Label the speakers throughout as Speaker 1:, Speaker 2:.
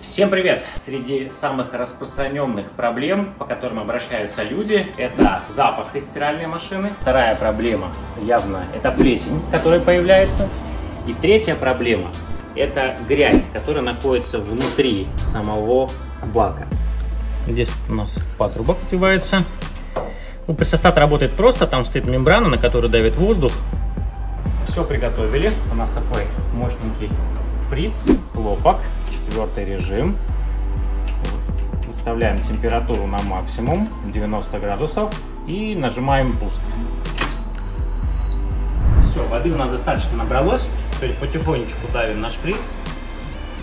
Speaker 1: Всем привет! Среди самых распространенных проблем, по которым обращаются люди, это запах из стиральной машины. Вторая проблема явно это плесень, которая появляется. И третья проблема это грязь, которая находится внутри самого бака. Здесь у нас патрубок одевается. У прессостата работает просто, там стоит мембрана, на которую давит воздух. Все приготовили. У нас такой мощненький шприц, хлопок, четвертый режим. Выставляем температуру на максимум, 90 градусов, и нажимаем пуск. Все, воды у нас достаточно набралось. Теперь потихонечку давим на шприц,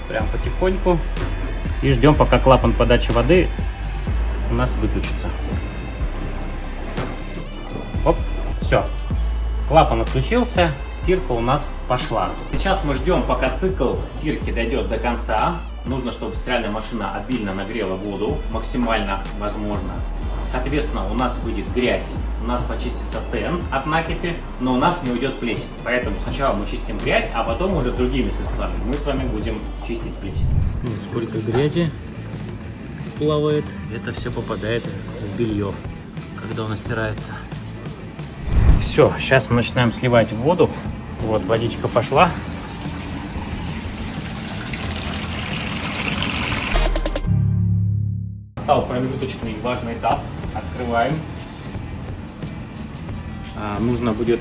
Speaker 1: прям потихоньку. И ждем, пока клапан подачи воды у нас выключится. Оп, все. Клапан отключился, стирка у нас пошла. Сейчас мы ждем, пока цикл стирки дойдет до конца. Нужно, чтобы стиральная машина обильно нагрела воду, максимально возможно. Соответственно, у нас выйдет грязь, у нас почистится тен от накипи, но у нас не уйдет плесень. Поэтому сначала мы чистим грязь, а потом уже другими средствами мы с вами будем чистить плесень. Вот сколько грязи плавает. Это все попадает в белье, когда оно стирается. Все, сейчас мы начинаем сливать воду. Вот, водичка пошла. Стал промежуточный важный этап. Открываем. А, нужно будет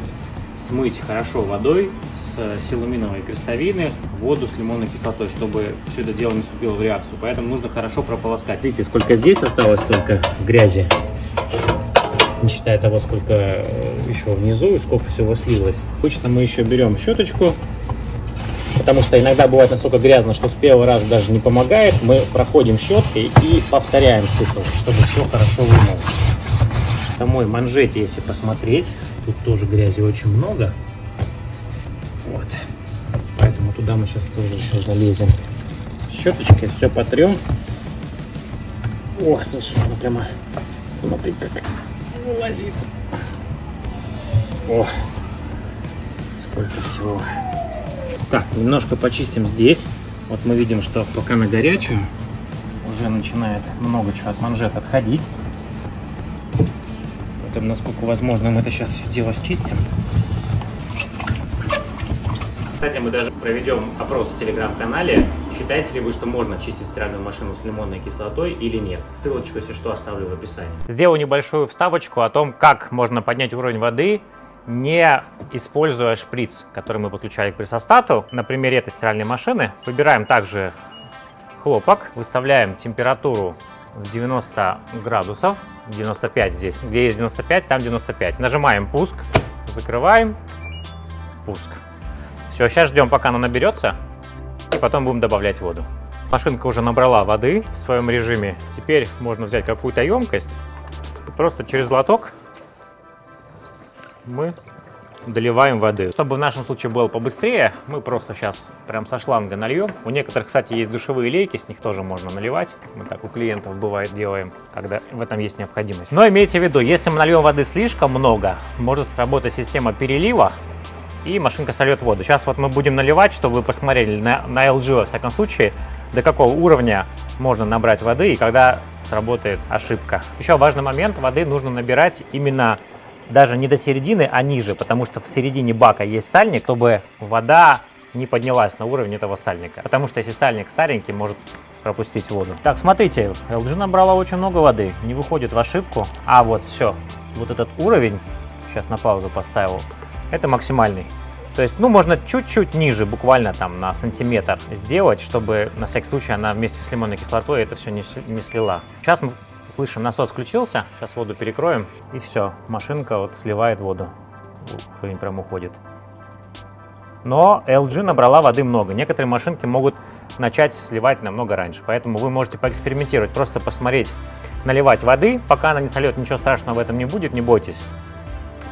Speaker 1: смыть хорошо водой с силуминовой крестовины воду с лимонной кислотой, чтобы все это дело не вступило в реакцию. Поэтому нужно хорошо прополоскать. Видите, сколько здесь осталось только грязи не считая того, сколько э, еще внизу и сколько всего слилось. Обычно мы еще берем щеточку, потому что иногда бывает настолько грязно, что с первого раза даже не помогает. Мы проходим щеткой и повторяем цикл, чтобы все хорошо вымылось. В самой манжете, если посмотреть, тут тоже грязи очень много. Вот. Поэтому туда мы сейчас тоже еще залезем. Щеточкой все потрем. Ох, слушай, она прямо, смотри, как вылазит. О, сколько всего. Так, немножко почистим здесь. Вот мы видим, что пока на горячую уже начинает много чего от манжет отходить. Поэтому, насколько возможно, мы это сейчас все дело счистим. Кстати, мы даже проведем опрос в телеграм-канале. Считаете ли вы, что можно чистить стиральную машину с лимонной кислотой или нет? Ссылочку, если что, оставлю в описании. Сделаю небольшую вставочку о том, как можно поднять уровень воды, не используя шприц, который мы подключали к прессостату. На примере этой стиральной машины выбираем также хлопок, выставляем температуру в 90 градусов, 95 здесь, где есть 95, там 95. Нажимаем пуск, закрываем, пуск. Все, сейчас ждем, пока она наберется, и потом будем добавлять воду. Машинка уже набрала воды в своем режиме. Теперь можно взять какую-то емкость и просто через лоток мы доливаем воды. Чтобы в нашем случае было побыстрее, мы просто сейчас прям со шланга нальем. У некоторых, кстати, есть душевые лейки, с них тоже можно наливать. Мы так у клиентов бывает делаем, когда в этом есть необходимость. Но имейте в виду, если мы нальем воды слишком много, может сработать система перелива, и машинка сольет воду. Сейчас вот мы будем наливать, чтобы вы посмотрели на, на LG во всяком случае, до какого уровня можно набрать воды и когда сработает ошибка. Еще важный момент, воды нужно набирать именно даже не до середины, а ниже, потому что в середине бака есть сальник, чтобы вода не поднялась на уровень этого сальника. Потому что если сальник старенький, может пропустить воду. Так, смотрите, LG набрала очень много воды, не выходит в ошибку. А вот все, вот этот уровень, сейчас на паузу поставил, это максимальный. То есть, ну, можно чуть-чуть ниже, буквально там на сантиметр сделать, чтобы на всякий случай она вместе с лимонной кислотой это все не, не слила. Сейчас мы слышим, насос включился, сейчас воду перекроем, и все, машинка вот сливает воду. Уровень прям уходит. Но LG набрала воды много. Некоторые машинки могут начать сливать намного раньше, поэтому вы можете поэкспериментировать, просто посмотреть, наливать воды, пока она не сольет, ничего страшного в этом не будет, не бойтесь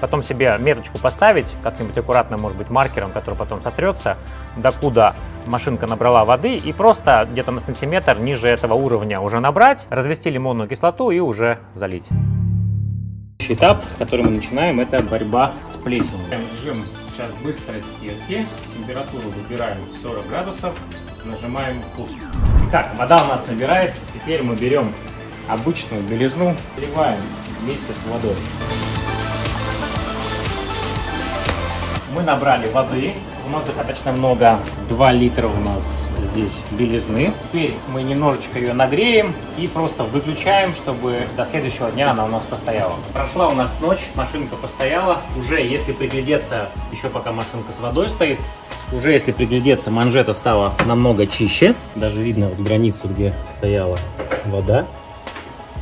Speaker 1: потом себе меточку поставить, как-нибудь аккуратно, может быть, маркером, который потом сотрется, докуда машинка набрала воды, и просто где-то на сантиметр ниже этого уровня уже набрать, развести лимонную кислоту и уже залить. Этап, который мы начинаем, это борьба с плесенью. Режим сейчас быстрой стирки. Температуру выбираем 40 градусов. Нажимаем пуск. Итак, вода у нас набирается. Теперь мы берем обычную белизну, вливаем вместе с водой. Мы набрали воды, у нас достаточно много, 2 литра у нас здесь белизны. Теперь мы немножечко ее нагреем и просто выключаем, чтобы до следующего дня она у нас постояла. Прошла у нас ночь, машинка постояла. Уже если приглядеться, еще пока машинка с водой стоит, уже если приглядеться, манжета стала намного чище. Даже видно вот границу, где стояла вода.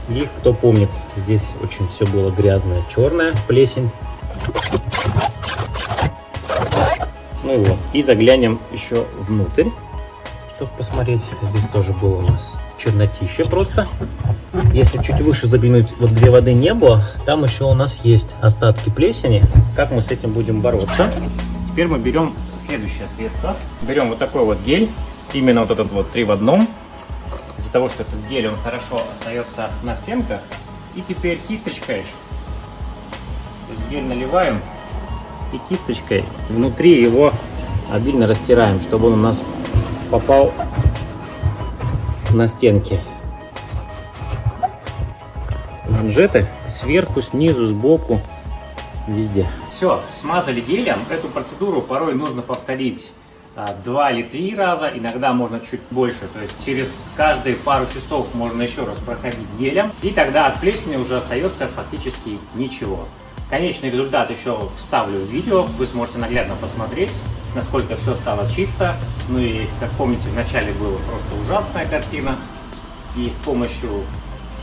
Speaker 1: И кто помнит, здесь очень все было грязное, черное, плесень. Ну и вот. И заглянем еще внутрь, чтобы посмотреть. Здесь тоже было у нас чернотище просто. Если чуть выше заглянуть, вот где воды не было, там еще у нас есть остатки плесени. Как мы с этим будем бороться? Теперь мы берем следующее средство. Берем вот такой вот гель, именно вот этот вот три в одном. Из-за того, что этот гель, он хорошо остается на стенках. И теперь кисточкой, гель наливаем и кисточкой внутри его обильно растираем, чтобы он у нас попал на стенки. Манжеты сверху, снизу, сбоку, везде. Все, смазали гелем. Эту процедуру порой нужно повторить а, два или три раза, иногда можно чуть больше, то есть через каждые пару часов можно еще раз проходить гелем, и тогда от плесени уже остается фактически ничего. Конечный результат еще вставлю в видео, вы сможете наглядно посмотреть, насколько все стало чисто. Ну и, как помните, в начале была просто ужасная картина. И с помощью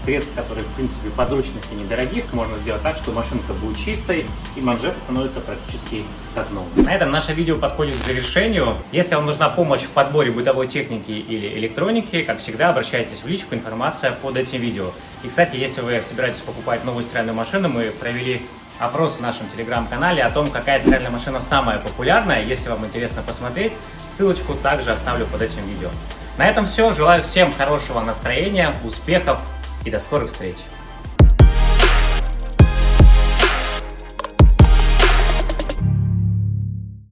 Speaker 1: средств, которые, в принципе, подручных и недорогих, можно сделать так, что машинка будет чистой и манжеты становятся практически как новые. На этом наше видео подходит к завершению. Если вам нужна помощь в подборе бытовой техники или электроники, как всегда, обращайтесь в личку, информация под этим видео. И, кстати, если вы собираетесь покупать новую стиральную машину, мы провели опрос в нашем телеграм-канале о том, какая стиральная машина самая популярная. Если вам интересно посмотреть, ссылочку также оставлю под этим видео. На этом все. Желаю всем хорошего настроения, успехов и до скорых встреч!